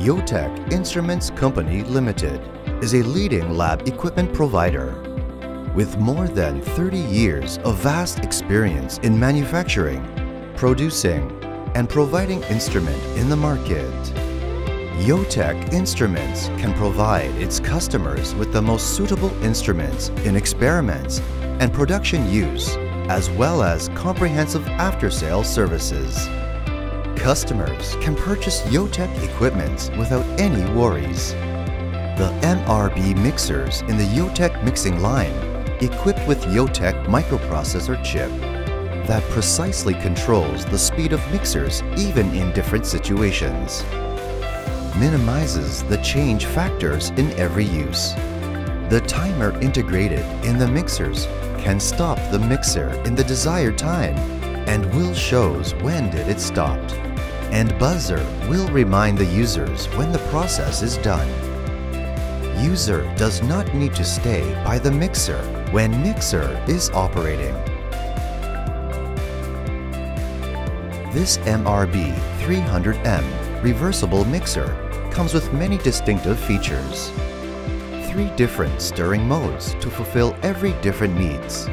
YOTEC Instruments Company Limited is a leading lab equipment provider with more than 30 years of vast experience in manufacturing, producing, and providing instrument in the market. YOTEC Instruments can provide its customers with the most suitable instruments in experiments and production use, as well as comprehensive after-sales services. Customers can purchase YOTEC equipment without any worries. The MRB mixers in the YOTEC mixing line, equipped with YOTEC microprocessor chip, that precisely controls the speed of mixers even in different situations. Minimizes the change factors in every use. The timer integrated in the mixers can stop the mixer in the desired time and will shows when did it stopped and buzzer will remind the users when the process is done. User does not need to stay by the mixer when mixer is operating. This MRB 300M reversible mixer comes with many distinctive features. Three different stirring modes to fulfill every different needs.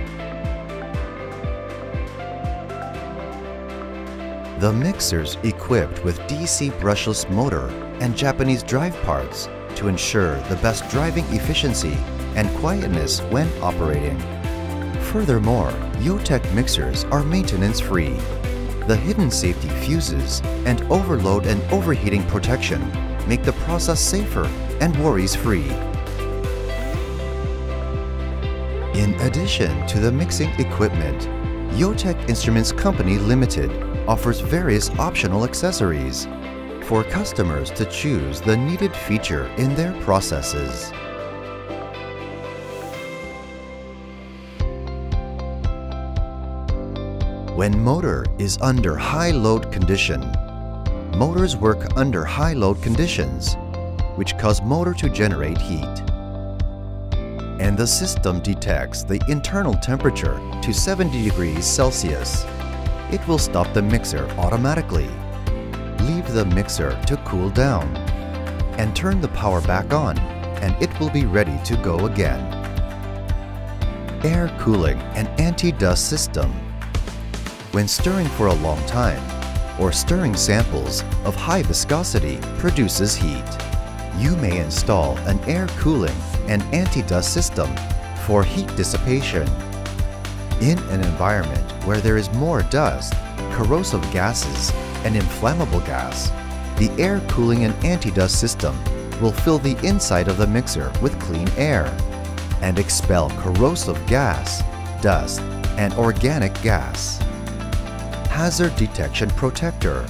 The mixer's equipped with DC brushless motor and Japanese drive parts to ensure the best driving efficiency and quietness when operating. Furthermore, YOTEC mixers are maintenance-free. The hidden safety fuses and overload and overheating protection make the process safer and worries-free. In addition to the mixing equipment, YOTEC Instruments Company Limited offers various optional accessories for customers to choose the needed feature in their processes. When motor is under high load condition, motors work under high load conditions, which cause motor to generate heat. And the system detects the internal temperature to 70 degrees Celsius it will stop the mixer automatically. Leave the mixer to cool down and turn the power back on and it will be ready to go again. Air cooling and anti-dust system. When stirring for a long time or stirring samples of high viscosity produces heat, you may install an air cooling and anti-dust system for heat dissipation. In an environment where there is more dust, corrosive gases, and inflammable gas, the air cooling and anti-dust system will fill the inside of the mixer with clean air and expel corrosive gas, dust, and organic gas. Hazard Detection Protector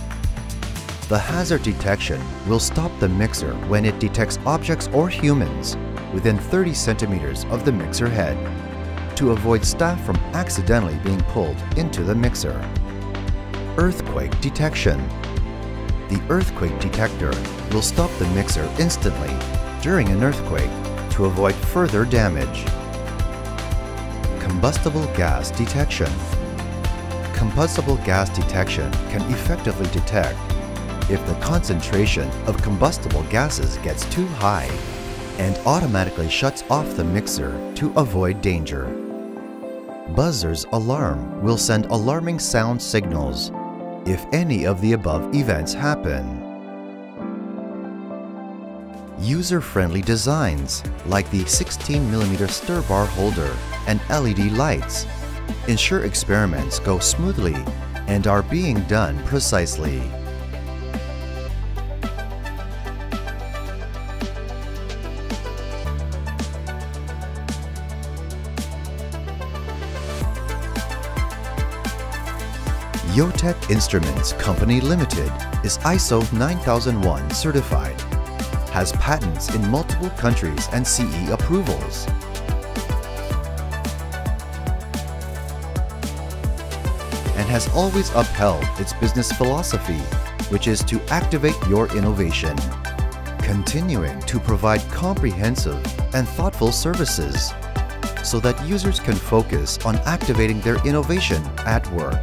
The hazard detection will stop the mixer when it detects objects or humans within 30 centimeters of the mixer head to avoid staff from accidentally being pulled into the mixer. Earthquake detection. The earthquake detector will stop the mixer instantly during an earthquake to avoid further damage. Combustible gas detection. Combustible gas detection can effectively detect if the concentration of combustible gases gets too high and automatically shuts off the mixer to avoid danger. Buzzer's alarm will send alarming sound signals if any of the above events happen. User-friendly designs like the 16mm stir bar holder and LED lights ensure experiments go smoothly and are being done precisely. YOTEC Instruments Company Limited is ISO 9001 certified, has patents in multiple countries and CE approvals. And has always upheld its business philosophy, which is to activate your innovation. continuing to provide comprehensive and thoughtful services so that users can focus on activating their innovation at work.